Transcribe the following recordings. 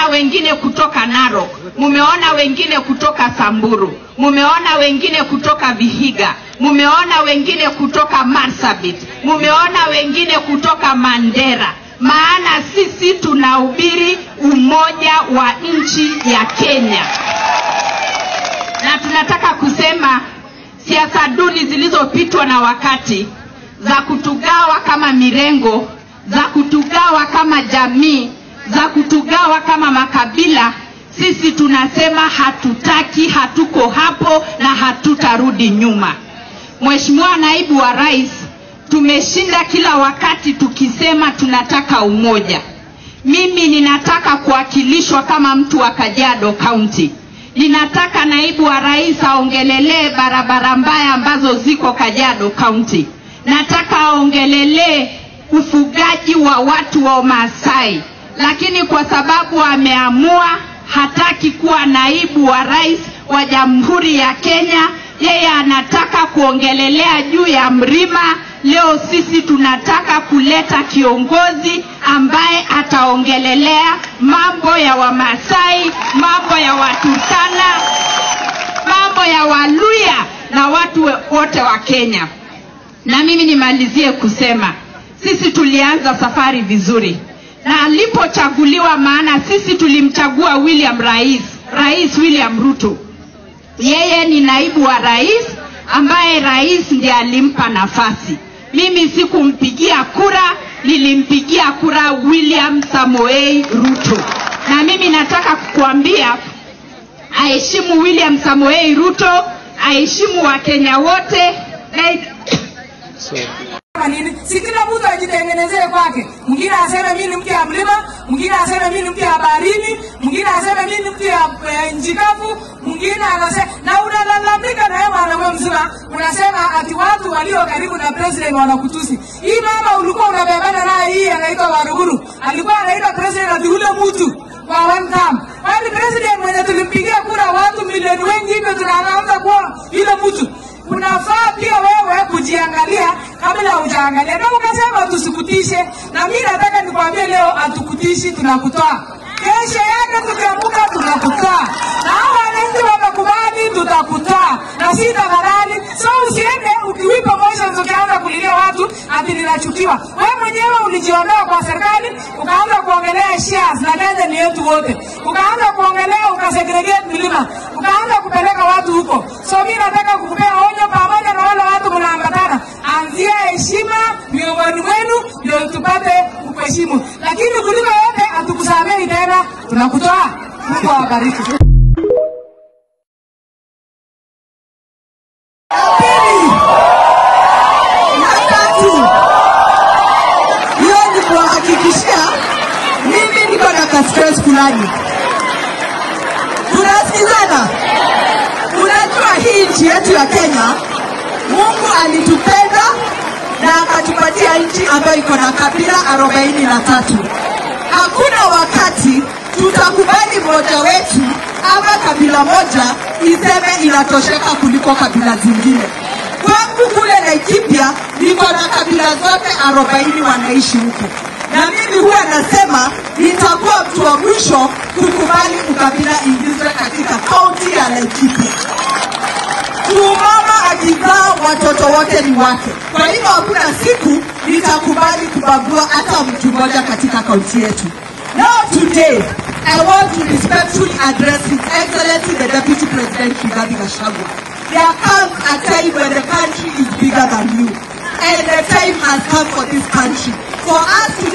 mumeona wengine kutoka Narok, mumeona wengine kutoka Samburu, mumeona wengine kutoka Vihiga, mumeona wengine kutoka Marsabit, mumeona wengine kutoka Mandera. Maana sisi tunahubiri umoja wa nchi ya Kenya, na tunataka kusema siasa duni zilizopitwa na wakati za kutugawa kama mirengo, za kutugawa kama jamii, za kutugawa kama makabila, sisi tunasema hatutaki, hatuko hapo na hatutarudi nyuma. Mheshimiwa Naibu wa Rais, tumeshinda kila wakati tukisema tunataka umoja. Mimi ninataka kuwakilishwa kama mtu wa Kajiado County. Ninataka naibu wa rais aongelelee barabara mbaya ambazo ziko Kajiado County. Nataka aongelelee ufugaji wa watu wa Maasai, lakini kwa sababu ameamua hataki kuwa naibu wa rais wa Jamhuri ya Kenya, yeye anataka kuongelelea juu ya mlima. Leo sisi tunataka kuleta kiongozi ambaye ataongelelea mambo ya Wamasai, mambo ya Waturkana, mambo ya Waluya na watu wote wa Kenya. Na mimi nimalizie kusema sisi tulianza safari vizuri, na alipochaguliwa, maana sisi tulimchagua William Rais, Rais William Ruto. Yeye ni naibu wa rais ambaye rais ndiye alimpa nafasi. Mimi sikumpigia kura, nilimpigia kura William Samoei Ruto, na mimi nataka kukuambia aheshimu William Samoei Ruto, aheshimu Wakenya wote nini? Si kila mtu ajitengenezee kwake. Mwingine aseme mimi ni mke ya mlima, mwingine aseme mimi ni mke ya baharini, mwingine aseme mimi ni mke ya eh, nchi kavu, mwingine anasema na unalalamika na wewe mwanaume mzima, unasema ati watu walio karibu na president wanakutusi. Hii mama ulikuwa unabebana naye hii anaitwa Waruguru. Alikuwa anaitwa president ati ule mtu kwa one time. Kwani president mwenye tulimpigia kura watu milioni wengi hivyo tunaanza kuwa ile mtu unafaa pia wewe kujiangalia kabla hujaangalia. Ndio ukasema tusikutishe, na mimi nataka nikwambie leo, atukutishi tunakutoa. Kesho yake tukiamka, tunakutoa, na hao wananchi wamekubali, tutakutoa na si tafadhali. So usiende ukiwipa motions ukianza kulilia watu ati ninachukiwa. Wewe mwenyewe ulijiondoa kwa serikali, ukaanza kuongelea shares na Kenya ni yetu wote, ukaanza kuongelea ukasegregate milima, ukaanza kupeleka watu huko. So mimi nataka kukupea onyo pamoja na wale watu mnaambatana, anzia heshima miongoni mwenu ndio tupate kukuheshimu, lakini kuliko yote hatukusamehi tena, tunakutoa. Mungu awabariki. Stress. Tunasikizana? Unajua hii nchi yetu ya Kenya, Mungu alitupenda na akatupatia nchi ambayo iko na kabila arobaini na tatu. Hakuna wakati tutakubali mmoja wetu ama kabila moja iseme inatosheka kuliko kabila zingine. Kwangu kule Laikipia niko na kabila zote arobaini wanaishi huko, na mimi huwa nasema nitakuwa mtu wa mwisho kukubali ukabila ingizwe katika kaunti ya Laikipia Tumama akizaa watoto wote ni wake. Kwa hivyo hakuna siku nitakubali kubagua hata mtu mmoja katika kaunti yetu. Now today, I want to respectfully address His Excellency the Deputy President Rigathi Gachagua. There comes a time when the country is bigger than you. And the time has come for this country. For us to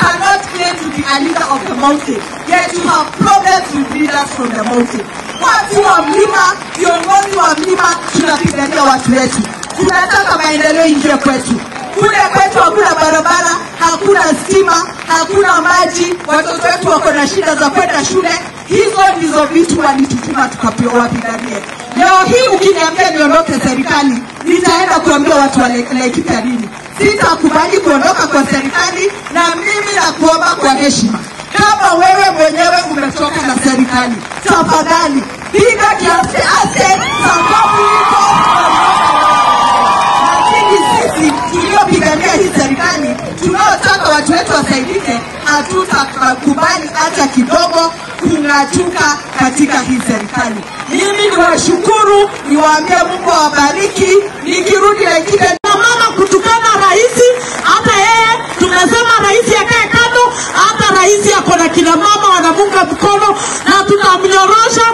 cannot claim to be a leader of the mountain, yet you have problems with leaders from the mountain. Watu wa mlima, viongozi wa mlima, tunapigania watu wetu. Tunataka maendeleo ingie kwetu. Kule kwetu hakuna barabara, hakuna stima, hakuna maji, watoto wetu wako na shida za kwenda shule. Hizo ndizo vitu walitutuma tukawapiganie. Leo hii ukiniambia niondoke serikali, nitaenda kuambia watu wa Laikipia nini? Sitakubali kuondoka kwa serikali, na mimi nakuomba kwa heshima, kama wewe mwenyewe umetoka na serikali, tafadhali piga kiasi ase, sababu iko lakini sisi tuliopigania hii serikali tunaotaka watu wetu wasaidike, hatutakubali hata kidogo kung'atuka katika hii serikali. Mimi niwashukuru, niwaambie Mungu awabariki. Nikirudi kutukana rais, hata yeye tunasema rais akae kando, hata rais ako na kina mama wanamunga mkono na tunamnyorosha.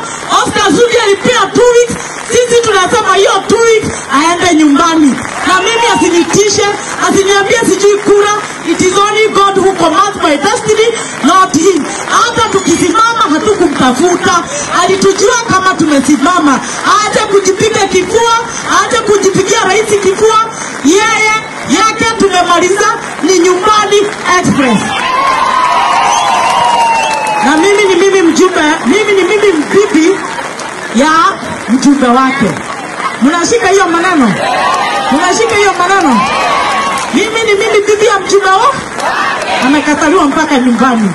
Oscar Sudi alipia two weeks, sisi tunasema hiyo two weeks aende nyumbani, na mimi asinitishe, asiniambie sijui kura. It is only God who commands my destiny, not him. Hata tukisimama hatukumtafuta, alitujua kama tumesimama. Express. Na mimi ni mimi mjumbe, mimi ni mimi bibi ya mjumbe wake. Mnashika hiyo maneno? Mnashika hiyo maneno? Mimi ni mimi bibi ya mjumbe wake. amekataliwa mpaka nyumbani.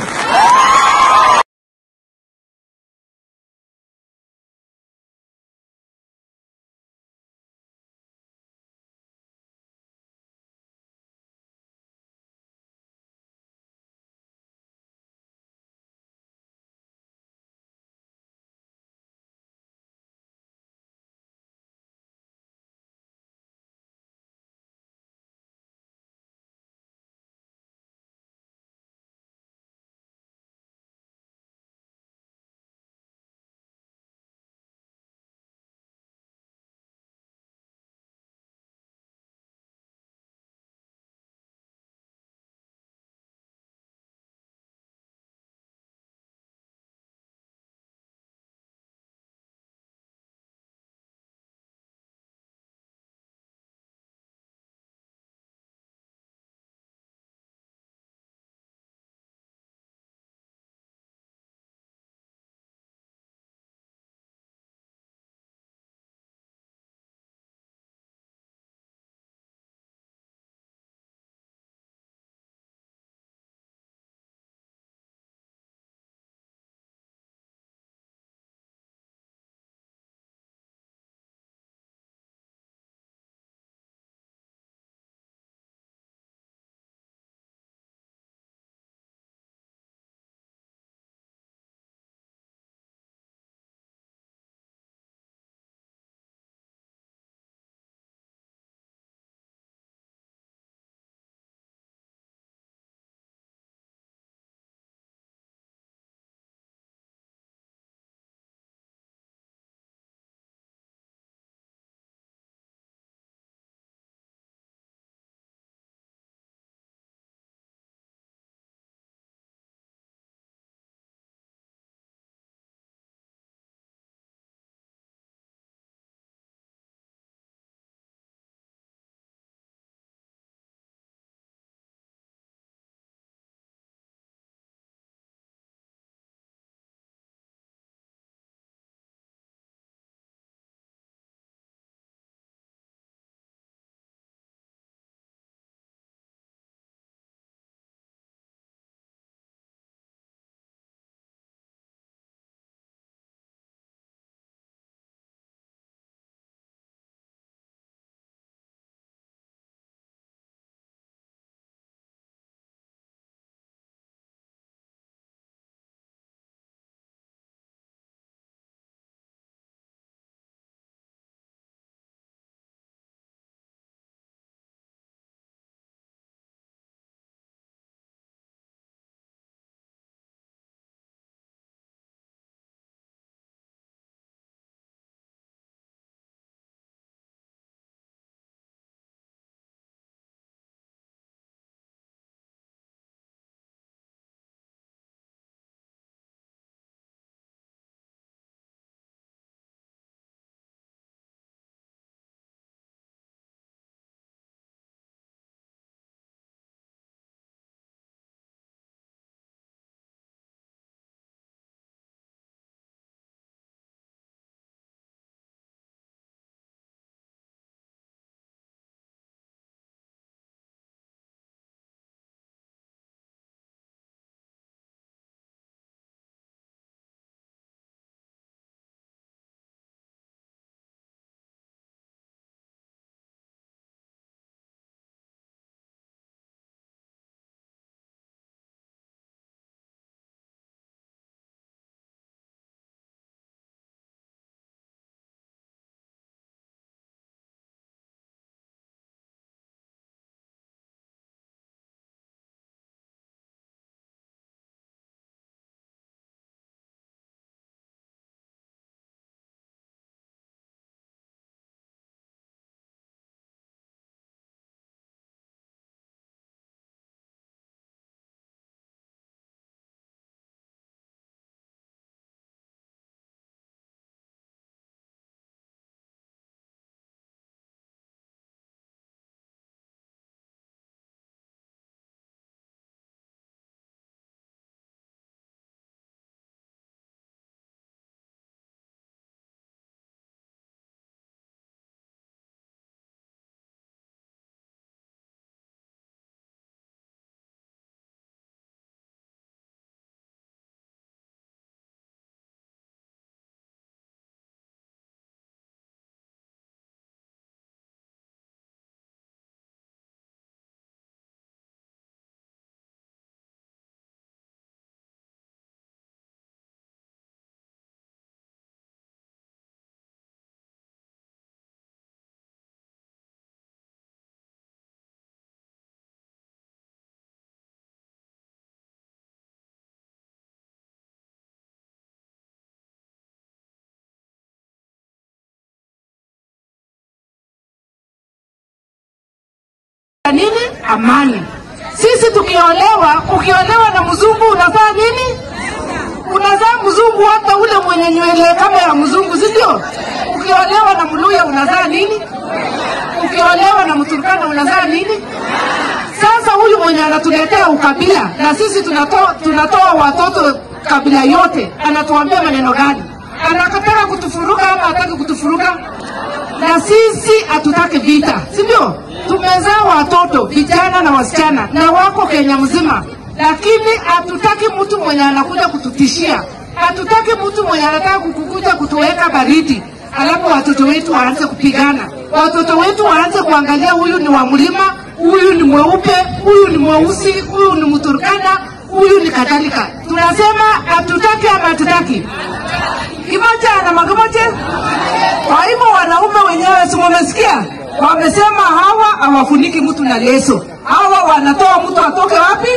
Nini? Amani. Sisi tukiolewa, ukiolewa na mzungu unazaa nini? Unazaa mzungu, hata ule mwenye nywele kama ya mzungu, si ndio? Ukiolewa na mluya unazaa nini? Ukiolewa na mturkana unazaa nini? Sasa huyu mwenye anatuletea ukabila na sisi tunatoa, tunatoa watoto kabila yote, anatuambia maneno gani? Anataka kutufuruka ama hataki kutufuruga? Na sisi hatutaki vita, si ndio? Tumezaa watoto vijana na wasichana na wako Kenya mzima, lakini hatutaki mtu mwenye anakuja kututishia. Hatutaki mtu mwenye anataka kukukuja kutuweka baridi, alafu watoto wetu waanze kupigana, watoto wetu waanze kuangalia huyu ni wa mlima, huyu ni mweupe, huyu ni mweusi, huyu ni Mturkana, huyu ni kadhalika. Tunasema hatutaki ama hatutaki kimoja na magomoja. Kwa hivyo wanaume wenyewe, si wamesikia, wamesema hawa hawafuniki mtu na leso, hawa wanatoa mtu atoke wapi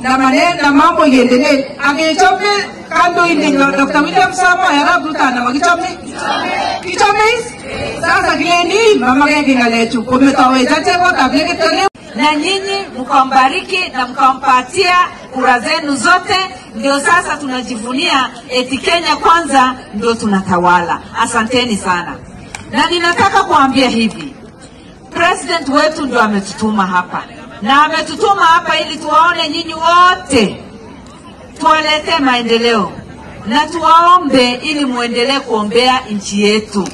na maneno na mambo iendelee. Angechome kando ile Dr. William Samoei Arap Ruto ana magichome kichome sasa kileni mama keke ngalechu jaje kwa tablegetole na nyinyi mkambariki na mkampatia kura zenu zote, ndio sasa tunajivunia eti Kenya kwanza ndio tunatawala. Asanteni sana, na ninataka kuambia hivi, president wetu ndio ametutuma hapa na ametutuma hapa ili tuwaone nyinyi wote, tuwaletee maendeleo na tuwaombe ili muendelee kuombea nchi yetu.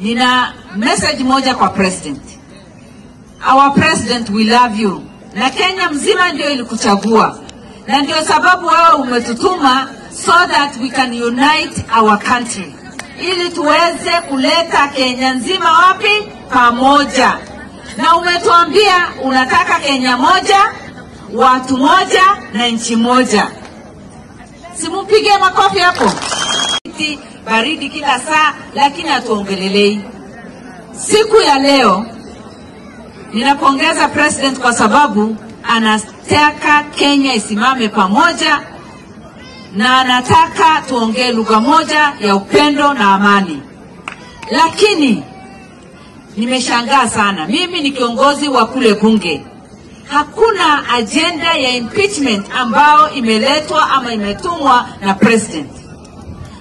Nina message moja kwa president. Our president we love you, na Kenya mzima ndio ilikuchagua, na ndio sababu wewe umetutuma so that we can unite our country, ili tuweze kuleta Kenya nzima wapi pamoja. Na umetuambia unataka Kenya moja, watu moja na nchi moja. Simupige makofi hapo. Baridi kila saa, lakini hatuongelelei. Siku ya leo ninapongeza president kwa sababu anataka Kenya isimame pamoja na anataka tuongee lugha moja ya upendo na amani. Lakini nimeshangaa sana, mimi ni kiongozi wa kule bunge, hakuna ajenda ya impeachment ambayo imeletwa ama imetumwa na president.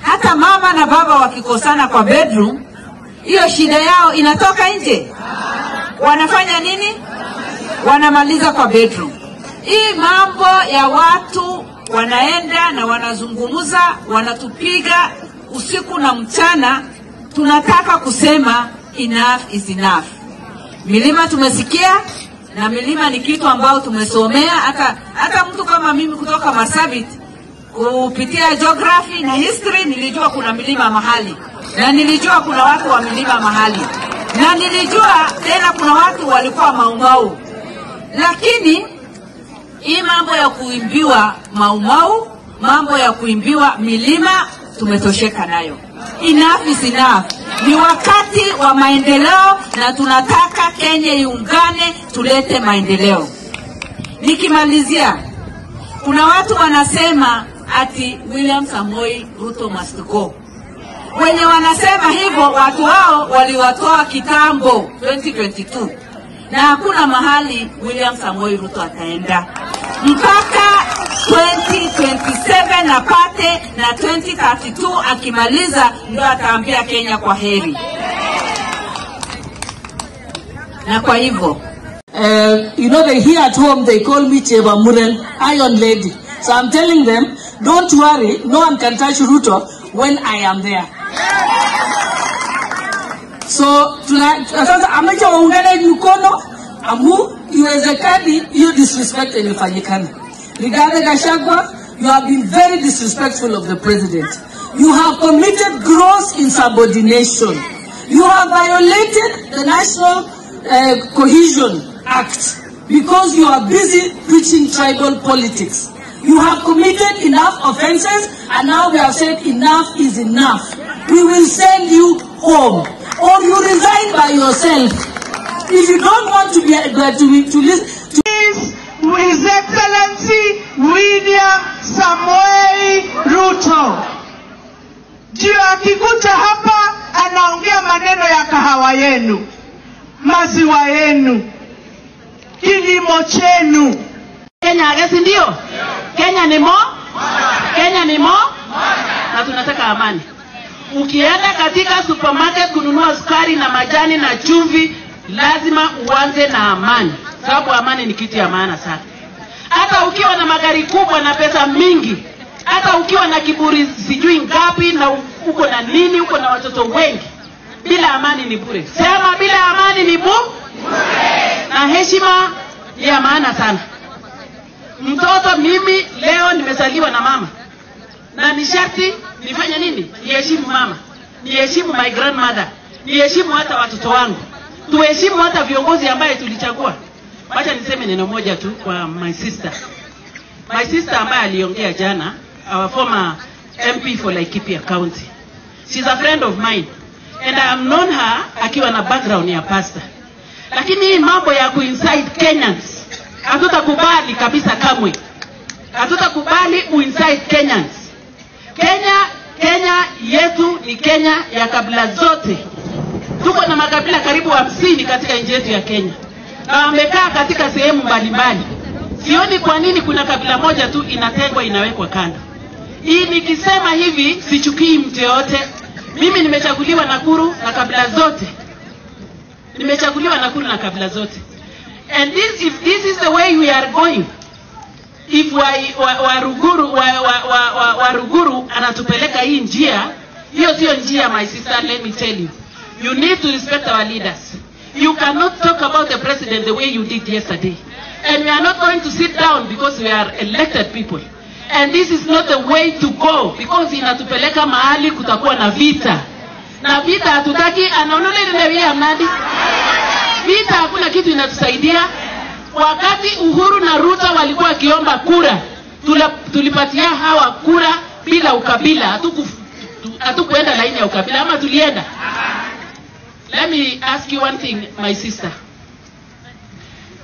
Hata mama na baba wakikosana kwa bedroom, hiyo shida yao inatoka nje wanafanya nini? Wanamaliza kwa bedroom. Hii mambo ya watu wanaenda na wanazungumza, wanatupiga usiku na mchana, tunataka kusema enough is enough. Milima tumesikia na milima ni kitu ambao tumesomea, hata hata mtu kama mimi kutoka Marsabit kupitia geography na history nilijua kuna milima mahali na nilijua kuna watu wa milima mahali na nilijua tena kuna watu walikuwa maumau, lakini hii mambo ya kuimbiwa maumau, mambo ya kuimbiwa milima tumetosheka nayo. Enough is enough. Ni wakati wa maendeleo na tunataka Kenya iungane, tulete maendeleo. Nikimalizia, kuna watu wanasema ati William Samoei Ruto must go wenye wanasema hivyo watu wao waliwatoa kitambo 2022 na hakuna mahali William Samoei Ruto ataenda mpaka 2027 apate na 2032 akimaliza ndio ataambia Kenya kwa heri. Na kwa hivyo Uh, you know, they here at home, they call me Cheba Muren, Iron Lady. So I'm telling them, don't worry, no one can touch Ruto when I am there. So tuna- sasa ameshawaungana mkono amu iwezekani hiyo disrespect ilifanyikana. Rigathi Gachagua, you have been very disrespectful of the president. You have committed gross insubordination. You have violated the National uh, Cohesion Act because you are busy preaching tribal politics. You have committed enough offenses and now we have said enough is enough. We will send you home or you resign by yourself. If you don't want to be able to, be- to listen to His Excellency William Samoei Ruto Juu akikuja hapa anaongea maneno ya kahawa yenu. maziwa yenu, kilimo chenu. Kenya si ndio? Kenya ni mo, Kenya ni mo, na tunataka amani. Ukienda katika supermarket kununua sukari na majani na chumvi, lazima uanze na amani, sababu amani ni kitu ya maana sana. Hata ukiwa na magari kubwa na pesa mingi, hata ukiwa na kiburi sijui ngapi na uko na nini, uko na watoto wengi, bila amani ni bure. Sema bila amani ni bu na heshima ya maana sana. Mtoto mimi leo nimezaliwa na mama na ni sharti nifanye nini? Niheshimu mama, niheshimu my grandmother, niheshimu hata watoto wangu, tuheshimu hata viongozi ambaye tulichagua. Wacha niseme neno moja tu kwa my sister, my sister ambaye aliongea jana, our former MP for Laikipia County. She's a friend of mine and I have known her akiwa na background ya pastor, lakini hii mambo ya kuincite Kenyans hatutakubali kabisa kamwe, hatutakubali uincite Kenyans. Kenya, Kenya yetu ni Kenya ya kabila zote. Tuko na makabila karibu hamsini katika nchi yetu ya Kenya na wamekaa katika sehemu mbalimbali. Sioni kwa nini kuna kabila moja tu inatengwa inawekwa kando. Hii nikisema hivi sichukii mtu yoyote. Mimi nimechaguliwa Nakuru na kabila zote, nimechaguliwa Nakuru na kabila zote. And this, if this is the way we are going, if wa, wa, ruguru wa, wa, wa, wa, Waruguru anatupeleka hii njia, hiyo sio njia, my sister, let me tell you. You need to respect our leaders. You cannot talk about the president the way you did yesterday. And we are not going to sit down because we are elected people. And this is not the way to go because inatupeleka mahali kutakuwa na vita. Na vita hatutaki, anaonolelelewia mnadi vita hakuna kitu inatusaidia. Wakati Uhuru na Ruto walikuwa wakiomba kura, tulipatia hawa kura bila ukabila, Hatukuenda tu- hatukuenda laini ya ukabila ama tulienda? Let me ask you one thing my sister.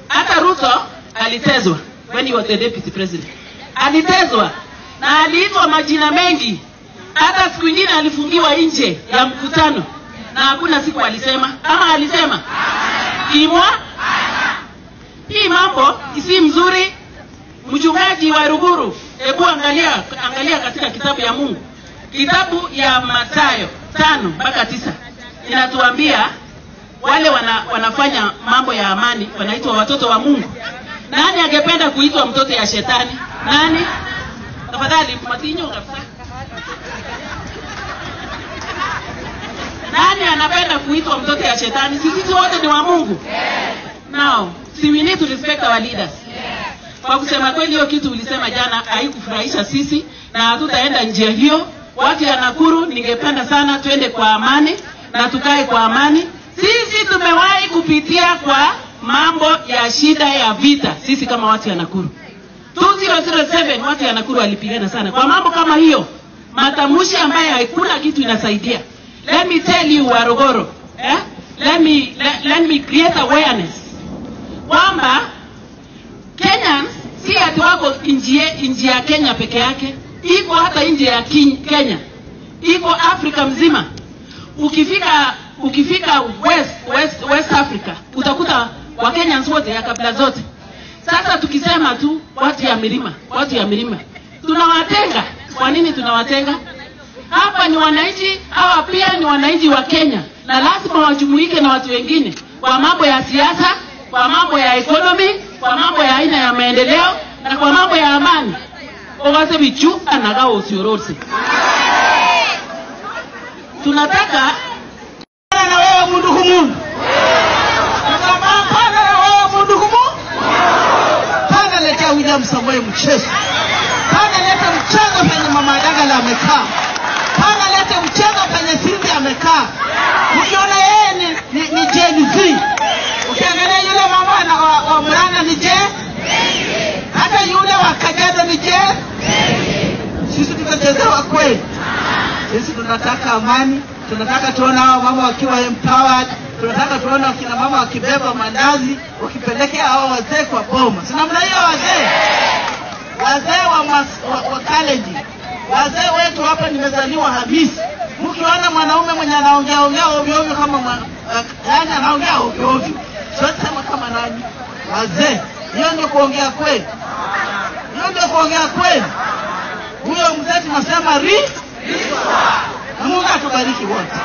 Hata Ruto alitezwa when he was the deputy president, alitezwa na aliitwa majina mengi. Hata siku ingine alifungiwa nje ya mkutano na hakuna siku alisema ama alisema kimwa hii mambo si mzuri. Mchungaji wa Ruguru, hebu angalia, angalia katika kitabu ya Mungu, kitabu ya Mathayo tano mpaka tisa inatuambia wale wana, wanafanya mambo ya amani wanaitwa watoto wa Mungu. Nani angependa kuitwa mtoto ya shetani? Nani? Tafadhali matinyo kabisa. Nani anapenda kuitwa mtoto ya shetani? Si sisi wote ni wa Mungu. Now, si we need to respect our leaders. Kwa kusema kweli, hiyo kitu ulisema jana haikufurahisha sisi na hatutaenda njia hiyo. Watu ya Nakuru, ningependa sana twende kwa amani na tukae kwa amani. Sisi tumewahi kupitia kwa mambo ya shida ya vita, sisi kama watu ya Nakuru. 2007 watu ya Nakuru walipigana sana kwa mambo kama hiyo, matamshi ambayo hakuna kitu inasaidia. Let me tell you Warogoro, eh? let me let, let me create awareness kwamba Kenyans si ati wako nchi ya Kenya peke yake, iko hata nje ya Kenya, iko Afrika mzima. Ukifika ukifika West, West, West Africa utakuta Wakenyans wote ya kabila zote. Sasa tukisema tu watu ya milima, watu ya milima tunawatenga. Kwa nini tunawatenga? Hapa ni wananchi, hawa pia ni wananchi wa Kenya, na lazima wajumuike na watu wengine kwa mambo ya siasa, kwa mambo ya economy, kwa mambo ya aina ya maendeleo na kwa mambo ya amani. Ogase bichu anaga osiorose. Tunataka na wewe mundu humu. William Samoei mchezo. Mchezo penye mama Dagala amekaa. Mchezo penye amekaa. Ukiona yeye ni, ni, ni Gen Z. Ukiangalia yule mama wa, wa ni je? hata yule wa ni je? sisi tutachezewa kweli. Sisi tunataka amani, tunataka tuona hao mama wakiwa empowered, tunataka tuona wakina mama wakibeba mandazi wakipelekea hao wazee kwa boma. Si namna hiyo wazee, wazee wa, wa, wa Kalenjin, wazee wetu hapa. Nimezaliwa Hamisi, mkiona mwanaume mwenye anaongea ongea ovyo ovyo kama yani yaani anaongea ovyo ovyo. Siwezi sema kama nani, wazee. Hiyo ndio kuongea kweli, hiyo ndio kuongea kweli. Huyo mzee tunasema ri, Mungu atubariki wote.